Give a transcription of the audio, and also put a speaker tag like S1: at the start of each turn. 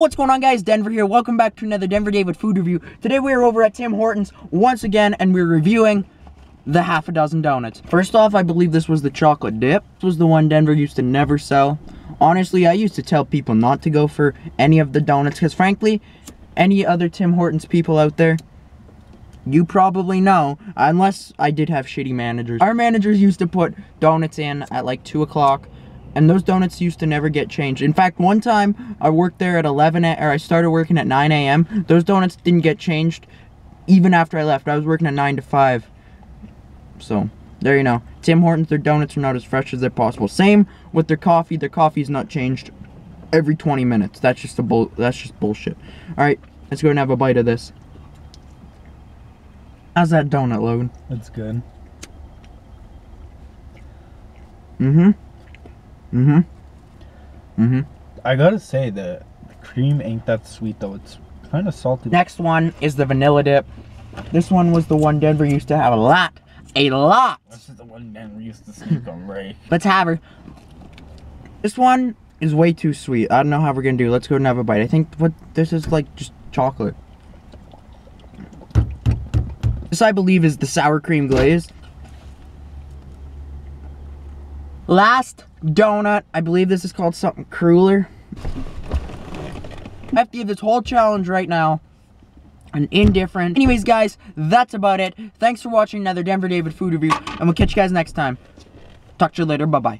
S1: What's going on guys, Denver here. Welcome back to another Denver David food review. Today we are over at Tim Hortons once again and we're reviewing the half a dozen donuts. First off, I believe this was the chocolate dip. This was the one Denver used to never sell. Honestly, I used to tell people not to go for any of the donuts because frankly, any other Tim Hortons people out there, you probably know, unless I did have shitty managers. Our managers used to put donuts in at like 2 o'clock and those donuts used to never get changed. In fact, one time I worked there at 11 or I started working at 9 a.m. Those donuts didn't get changed even after I left. I was working at 9 to 5. So, there you know. Tim Hortons, their donuts are not as fresh as they're possible. Same with their coffee. Their coffee's not changed every 20 minutes. That's just a bull that's just bullshit. All right, let's go and have a bite of this. How's that donut, Logan?
S2: That's good.
S1: Mm-hmm. Mm-hmm. Mm-hmm.
S2: I gotta say the, the cream ain't that sweet though. It's kind of salty.
S1: Next one is the vanilla dip. This one was the one Denver used to have a lot. A lot!
S2: This is the one Denver used to sneak on Ray.
S1: Let's have her. This one is way too sweet. I don't know how we're gonna do. Let's go and have a bite. I think what this is like just chocolate. This I believe is the sour cream glaze. Last donut. I believe this is called something cruller. I have to give this whole challenge right now an indifferent. Anyways, guys, that's about it. Thanks for watching another Denver David food review, and we'll catch you guys next time. Talk to you later. Bye-bye.